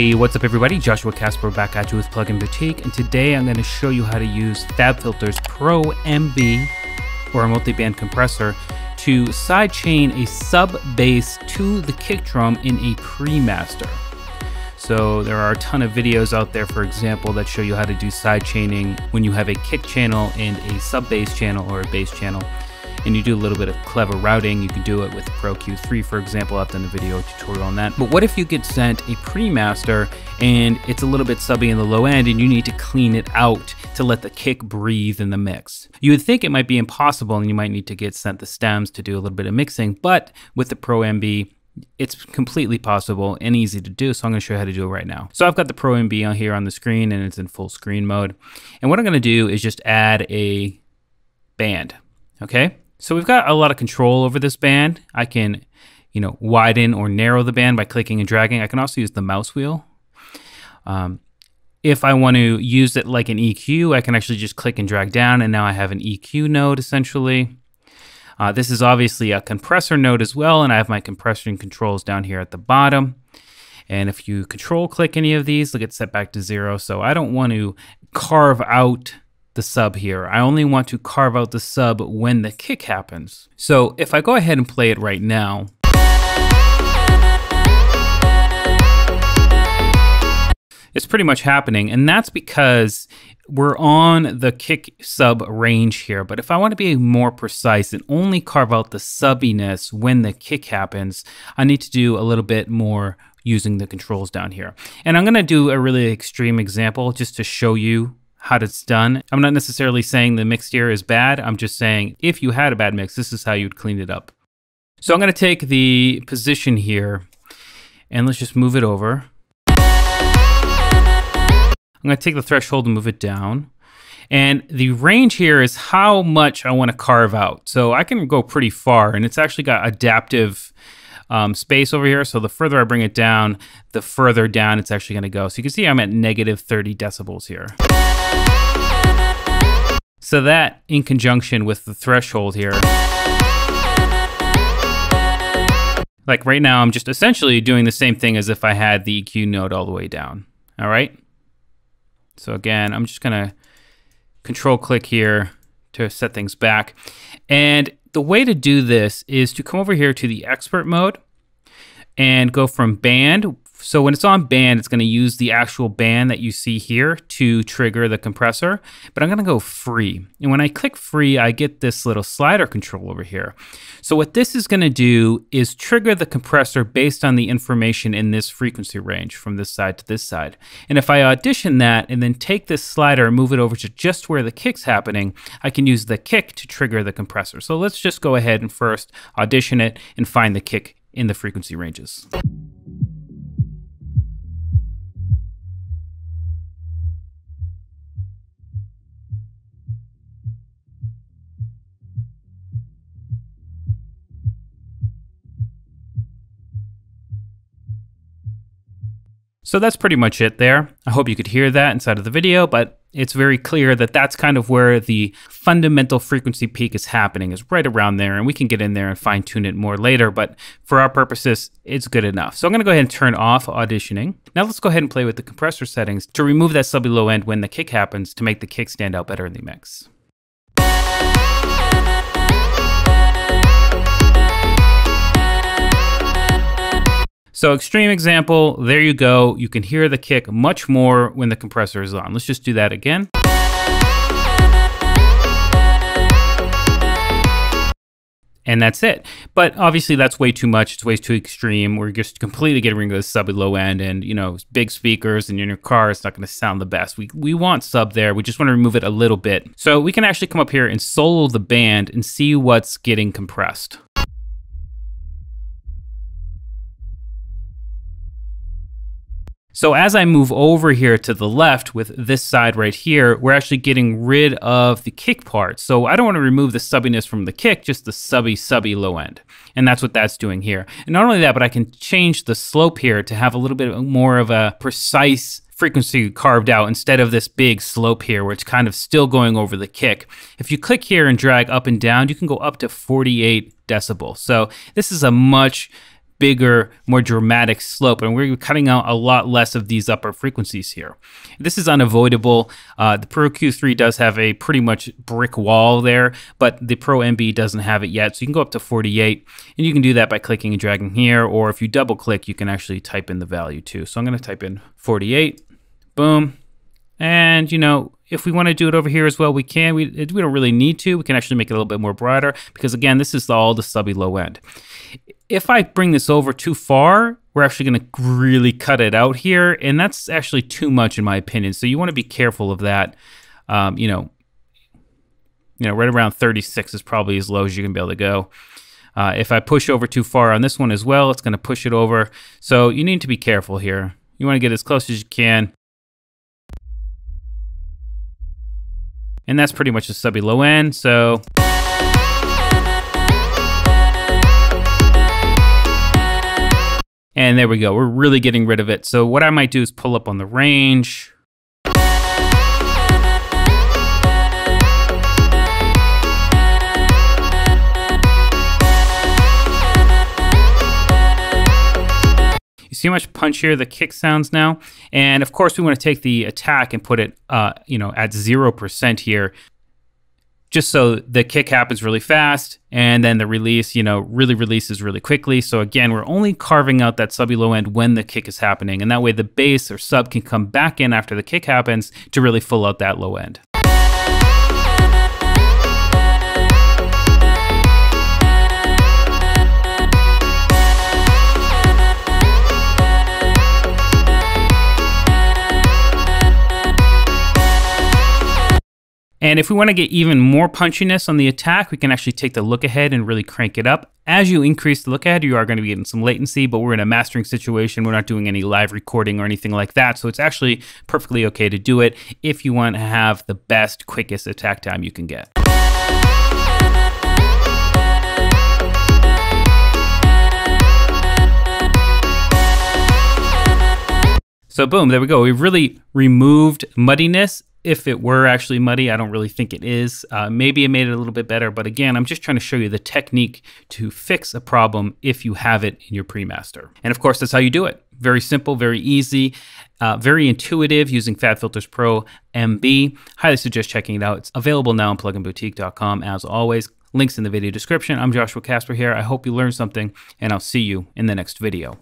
Hey, what's up everybody? Joshua Casper back at you with Plugin Boutique, and today I'm going to show you how to use FabFilter's Pro MB, or a multi-band compressor, to sidechain a sub bass to the kick drum in a pre-master. So there are a ton of videos out there, for example, that show you how to do sidechaining when you have a kick channel and a sub bass channel or a bass channel and you do a little bit of clever routing. You can do it with Pro Q3, for example. I've done a video tutorial on that. But what if you get sent a pre-master and it's a little bit subby in the low end and you need to clean it out to let the kick breathe in the mix? You would think it might be impossible and you might need to get sent the stems to do a little bit of mixing, but with the Pro MB, it's completely possible and easy to do. So I'm going to show you how to do it right now. So I've got the Pro MB on here on the screen and it's in full screen mode. And what I'm going to do is just add a band. Okay. So we've got a lot of control over this band. I can, you know, widen or narrow the band by clicking and dragging. I can also use the mouse wheel. Um, if I want to use it like an EQ, I can actually just click and drag down, and now I have an EQ node essentially. Uh, this is obviously a compressor node as well, and I have my compression controls down here at the bottom. And if you control click any of these, they'll get set back to zero. So I don't want to carve out the sub here. I only want to carve out the sub when the kick happens. So if I go ahead and play it right now, it's pretty much happening. And that's because we're on the kick sub range here. But if I want to be more precise and only carve out the subbiness when the kick happens, I need to do a little bit more using the controls down here. And I'm going to do a really extreme example just to show you how it's done. I'm not necessarily saying the mix is bad. I'm just saying if you had a bad mix, this is how you'd clean it up. So I'm going to take the position here and let's just move it over. I'm going to take the threshold and move it down. And the range here is how much I want to carve out. So I can go pretty far and it's actually got adaptive um, space over here. So the further I bring it down, the further down it's actually going to go. So you can see I'm at negative 30 decibels here. So that in conjunction with the threshold here, like right now, I'm just essentially doing the same thing as if I had the EQ node all the way down. All right. So again, I'm just going to control click here to set things back. And the way to do this is to come over here to the expert mode and go from band so when it's on band, it's going to use the actual band that you see here to trigger the compressor, but I'm going to go free. And when I click free, I get this little slider control over here. So what this is going to do is trigger the compressor based on the information in this frequency range from this side to this side. And if I audition that and then take this slider and move it over to just where the kick's happening, I can use the kick to trigger the compressor. So let's just go ahead and first audition it and find the kick in the frequency ranges. So that's pretty much it there. I hope you could hear that inside of the video, but it's very clear that that's kind of where the fundamental frequency peak is happening, is right around there, and we can get in there and fine tune it more later, but for our purposes, it's good enough. So I'm gonna go ahead and turn off auditioning. Now let's go ahead and play with the compressor settings to remove that subby low end when the kick happens to make the kick stand out better in the mix. So extreme example, there you go. You can hear the kick much more when the compressor is on. Let's just do that again. and that's it. But obviously, that's way too much. It's way too extreme. We're just completely getting rid of the sub low end, and you know, big speakers, and in your car, it's not going to sound the best. We we want sub there. We just want to remove it a little bit, so we can actually come up here and solo the band and see what's getting compressed. So as I move over here to the left with this side right here, we're actually getting rid of the kick part. So I don't want to remove the subbiness from the kick, just the subby, subby low end. And that's what that's doing here. And not only that, but I can change the slope here to have a little bit more of a precise frequency carved out instead of this big slope here where it's kind of still going over the kick. If you click here and drag up and down, you can go up to 48 decibels. So this is a much bigger, more dramatic slope, and we're cutting out a lot less of these upper frequencies here. This is unavoidable. Uh, the Pro Q3 does have a pretty much brick wall there, but the Pro MB doesn't have it yet, so you can go up to 48, and you can do that by clicking and dragging here, or if you double click, you can actually type in the value too. So I'm going to type in 48, boom, and you know, if we want to do it over here as well, we can. We, we don't really need to. We can actually make it a little bit more brighter because again, this is all the subby low end. If I bring this over too far, we're actually going to really cut it out here. And that's actually too much in my opinion. So you want to be careful of that. Um, you know, you know, right around 36 is probably as low as you can be able to go. Uh, if I push over too far on this one as well, it's going to push it over. So you need to be careful here. You want to get as close as you can. And that's pretty much a subby low end. So And there we go. We're really getting rid of it. So what I might do is pull up on the range. See how much punchier the kick sounds now? And of course, we want to take the attack and put it, uh, you know, at 0% here, just so the kick happens really fast and then the release, you know, really releases really quickly. So again, we're only carving out that subby low end when the kick is happening. And that way the bass or sub can come back in after the kick happens to really fill out that low end. And if we want to get even more punchiness on the attack, we can actually take the look ahead and really crank it up. As you increase the look ahead, you are going to be getting some latency, but we're in a mastering situation. We're not doing any live recording or anything like that. So it's actually perfectly okay to do it if you want to have the best, quickest attack time you can get. So boom, there we go. We've really removed muddiness if it were actually muddy, I don't really think it is. Uh, maybe it made it a little bit better, but again, I'm just trying to show you the technique to fix a problem if you have it in your pre-master. And of course, that's how you do it. Very simple, very easy, uh, very intuitive using FabFilters Pro MB. Highly suggest checking it out. It's available now on pluginboutique.com as always. Links in the video description. I'm Joshua Casper here. I hope you learned something, and I'll see you in the next video.